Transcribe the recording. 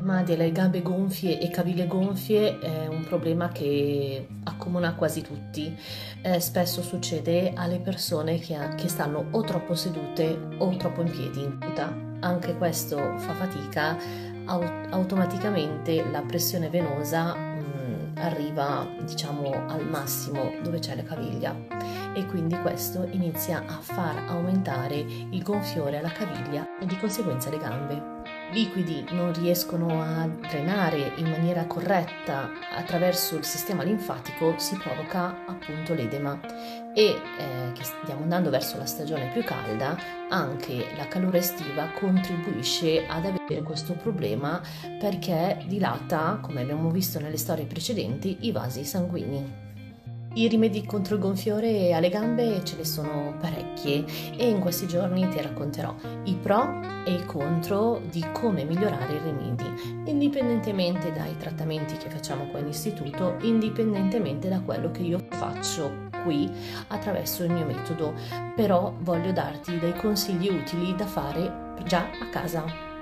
Ma delle gambe gonfie e caviglie gonfie è un problema che accomuna quasi tutti. Eh, spesso succede alle persone che, che, stanno o troppo sedute o troppo in piedi. Anche questo fa fatica, aut- automaticamente la pressione venosa mh, mm, arriva diciamo al massimo dove c'è la caviglia e quindi questo inizia a far aumentare il gonfiore alla caviglia e di conseguenza le gambe liquidi non riescono a drenare in maniera corretta attraverso il sistema linfatico si provoca appunto l'edema. E eh, che stiamo andando verso la stagione più calda anche la calore estiva contribuisce ad avere questo problema perché dilata come abbiamo visto nelle storie precedenti i vasi sanguigni i rimedi contro il gonfiore alle gambe ce ne sono parecchie e in questi giorni ti racconterò i pro e i contro di come migliorare i rimedi, indipendentemente dai trattamenti che facciamo qua in istituto, indipendentemente da quello che io faccio qui attraverso il mio metodo, però voglio darti dei consigli utili da fare già a casa.